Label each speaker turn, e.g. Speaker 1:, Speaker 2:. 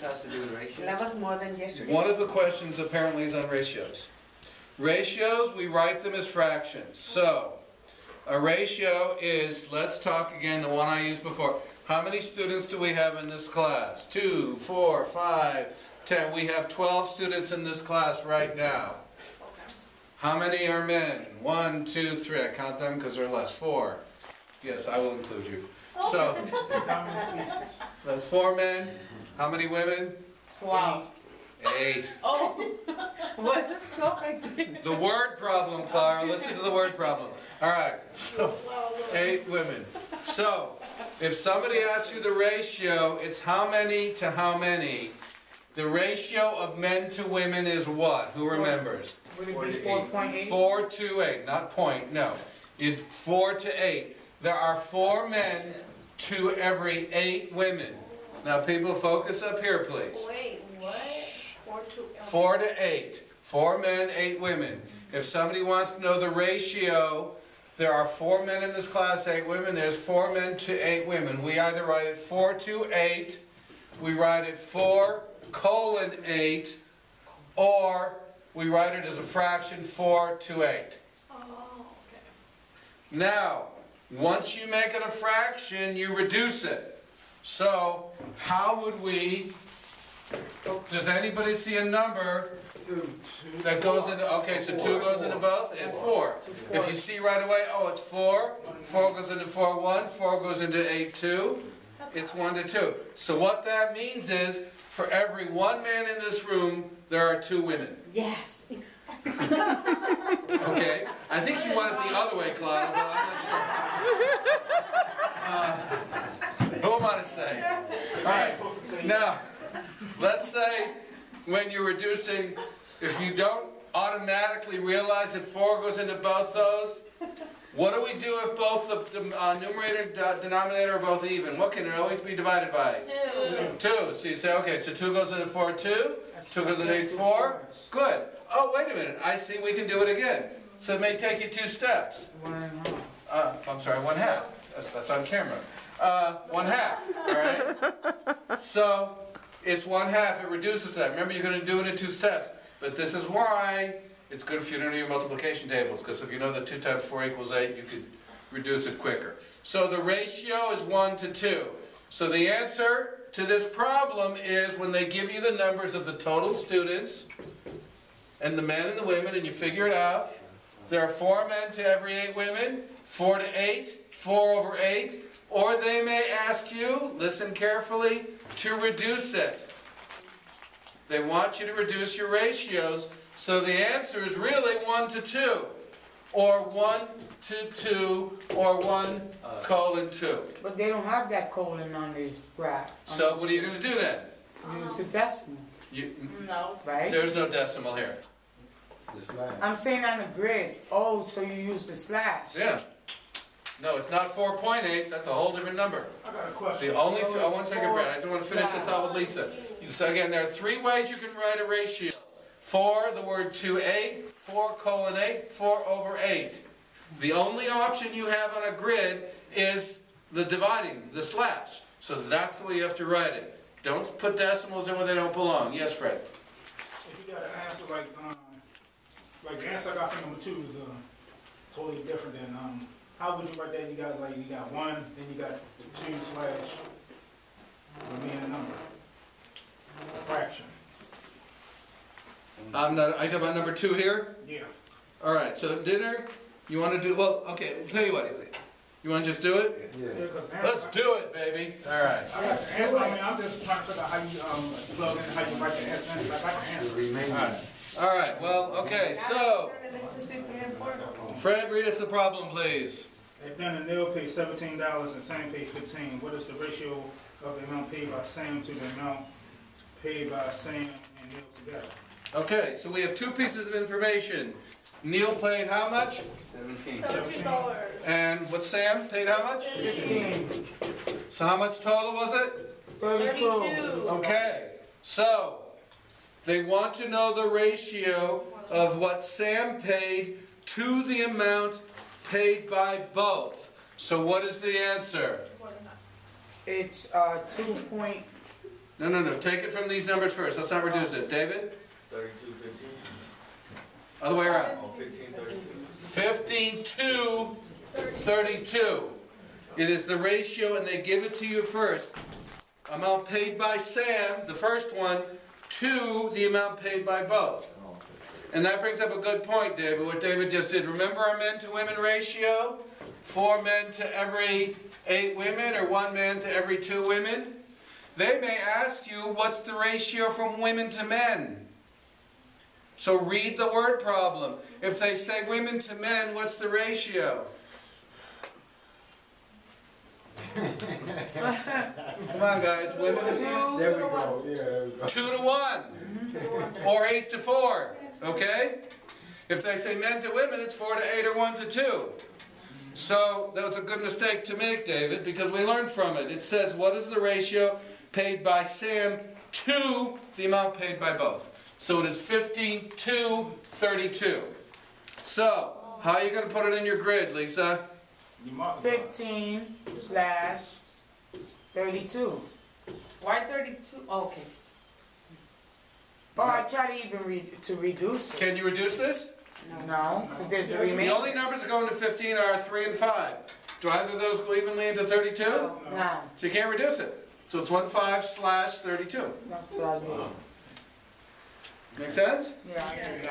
Speaker 1: has to do with ratios?
Speaker 2: That was more than yesterday.
Speaker 3: One of the questions apparently is on ratios. Ratios, we write them as fractions. So, a ratio is, let's talk again, the one I used before. How many students do we have in this class? Two, four, five, ten. We have 12 students in this class right now. How many are men? One, two, three. I count them because they're less. Four. Yes, I will include you. Oh. So,
Speaker 4: How many species?
Speaker 3: that's four men. How many women?
Speaker 2: Wow.
Speaker 3: Eight.
Speaker 2: Oh, was this correct?
Speaker 3: The word problem, Clara. Listen to the word problem. All right. Eight women. So, if somebody asks you the ratio, it's how many to how many. The ratio of men to women is what? Who remembers?
Speaker 4: Would it be four point eight?
Speaker 3: Four to eight, not point, no. It's four to eight. There are four men to every eight women. Now, people, focus up here, please.
Speaker 5: Wait, what? Four to.
Speaker 3: Four to eight. Four men, eight women. If somebody wants to know the ratio, there are four men in this class, eight women. There's four men to eight women. We either write it four to eight, we write it four colon eight, or we write it as a fraction four to eight.
Speaker 5: Oh, okay.
Speaker 3: Now, once you make it a fraction, you reduce it. So, how would we, does anybody see a number that goes into, okay, so two goes into both, and four. If you see right away, oh, it's four, four goes into four, one, four goes into eight, two, it's one to two. So what that means is, for every one man in this room, there are two women.
Speaker 2: Yes.
Speaker 3: Okay, I think you want it the other way, Claudia, but I'm not sure. Uh, Who am I to say? All right, now, let's say when you're reducing, if you don't automatically realize that four goes into both those, what do we do if both the uh, numerator and de- denominator are both even? What can it always be divided by?
Speaker 5: Two.
Speaker 3: Two. So you say, okay, so two goes into four, two. Two goes into eight, four. Good. Oh, wait a minute. I see we can do it again. So it may take you two steps.
Speaker 4: One and a half.
Speaker 3: Uh, I'm sorry, one half. That's, that's on camera. Uh, one half, all right? So it's one half, it reduces that. Remember, you're gonna do it in two steps. But this is why it's good if you don't know your multiplication tables, because if you know that two times four equals eight, you could reduce it quicker. So the ratio is one to two. So the answer to this problem is when they give you the numbers of the total students and the men and the women, and you figure it out, there are four men to every eight women, four to eight, four over eight, or they may ask you, listen carefully, to reduce it. They want you to reduce your ratios, so the answer is really one to two, or one to two, or one colon two.
Speaker 4: But they don't have that colon on the graph.
Speaker 3: So what are you gonna do then?
Speaker 4: Use the decimal,
Speaker 3: You,
Speaker 5: No.
Speaker 4: right?
Speaker 3: there's no decimal here.
Speaker 4: I'm saying on the grid, oh, so you use the slash.
Speaker 3: Yeah. No, it's not four point eight, that's a whole different number.
Speaker 6: I got a question.
Speaker 3: The only, two i want th- oh, one second, Fred, I just want to finish the thought with Lisa. So again, there are three ways you can write a ratio. Four, the word to eight, four colon eight, four over eight. The only option you have on a grid is the dividing, the slash. So that's the way you have to write it. Don't put decimals in where they don't belong. Yes, Fred?
Speaker 6: If you got an answer like, um, like the answer I got from number two is, uh, totally different than, um, how would you write that? You got like, you got one, then you got the two slash remaining number. A fraction.
Speaker 3: I'm not, I talk about number two here?
Speaker 6: Yeah.
Speaker 3: All right, so dinner, you want to do, well, okay, tell you what. You want to just do it?
Speaker 6: Yeah, 'cause the answer-
Speaker 3: Let's do it, baby. All right.
Speaker 6: I got the answer, I mean, I'm just trying to figure out how you, um, plug in, how you write the answer, I got the answer.
Speaker 3: All right. All right, well, okay, so,
Speaker 2: Let's just do three and four.
Speaker 3: Fred, read us the problem, please.
Speaker 6: If Ben and Neil paid seventeen dollars and Sam paid fifteen, what is the ratio of the amount paid by Sam to the amount paid by Sam and Neil together?
Speaker 3: Okay, so we have two pieces of information. Neil paid how much?
Speaker 1: Seventeen.
Speaker 5: Seventeen dollars.
Speaker 3: And what Sam paid how much?
Speaker 4: Fifteen,
Speaker 3: So how much total was it?
Speaker 4: thirty-two.
Speaker 5: Thirty-two.
Speaker 3: Okay, so they want to know the ratio of what Sam paid to the amount paid by both. So what is the answer?
Speaker 4: It's, uh, two point
Speaker 3: No, no, no, take it from these numbers first, let's not reduce it. David?
Speaker 1: Thirty-two, fifteen?
Speaker 3: Other way around.
Speaker 1: Oh, fifteen, thirty-two.
Speaker 3: 15 to 32. It is the ratio, and they give it to you first. Amount paid by Sam, the first one, to the amount paid by both. And that brings up a good point, David, what David just did. Remember our men to women ratio? Four men to every eight women, or one man to every two women? They may ask you, what's the ratio from women to men? So read the word problem. If they say women to men, what's the ratio? Come on, guys. Women to
Speaker 4: There we go, yeah, there we go.
Speaker 3: two to one, or eight to four. Okay? If they say men to women, it's four to eight or one to two. So that was a good mistake to make, David, because we learned from it. It says what is the ratio paid by Sam to the amount paid by both. So it is 15 to 32. So, how are you going to put it in your grid, Lisa?
Speaker 4: Fifteen slash thirty-two.
Speaker 2: Why thirty-two? Okay.
Speaker 4: Or I try to even re, to reduce it.
Speaker 3: Can you reduce this?
Speaker 4: No, because there's a
Speaker 3: The only numbers that go into 15 are 3 and 5. Do either of those go evenly into 32?
Speaker 2: No.
Speaker 4: No,
Speaker 3: So you can't reduce it. So it's 1 5 slash 32.
Speaker 4: that's what I do.
Speaker 3: Make sense?
Speaker 4: Yeah.